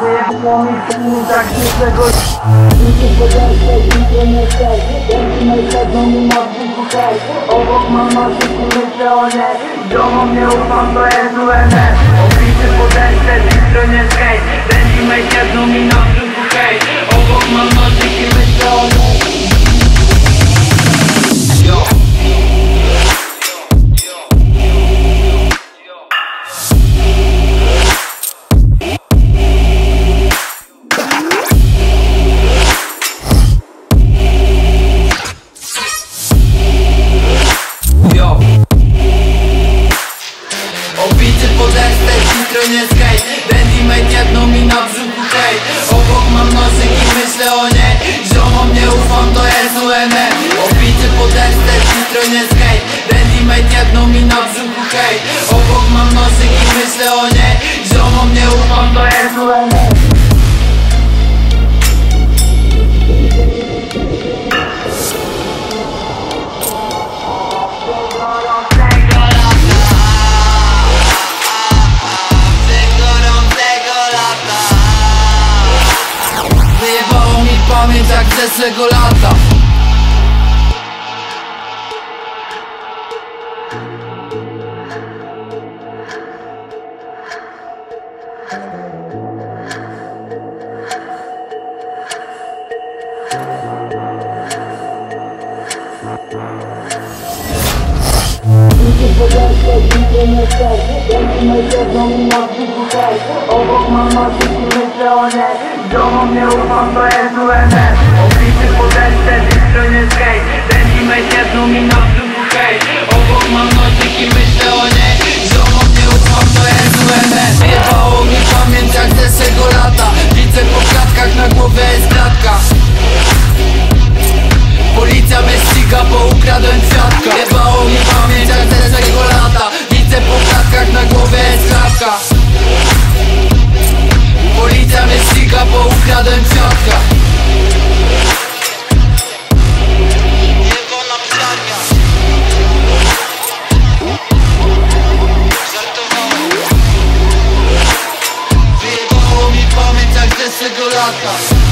Wyjechał mi temu tak się tego Nigdy podeszłe, nigdy nie chcę Będzie najpewną mi na brzuchu hej Obok mam maszyki, myślę o nie Domo mnie ufam, to jest UNS Obity nie skate. Dandy mate jedną mi na brzuchu hej Obok mam nożyk i myślę o niej Ziomo mnie ufam, to jest UNE Obity podestek, jutro nie skate. Dandy mate jedną mi na brzuchu hej Obok mam nożyk i myślę o niej Ziomo mnie ufam, to jest UNE pamięć jak zeszłego lata. Obok mam maszyki, myślę o nie? Ufam, to jest UNS ukradłem kwiatka. Wyjebało mi pamięć jak z zeszłego lata. Widzę po klatkach, na głowie jest klatka Policja mnie ściga, bo ukradłem z zeszłego lata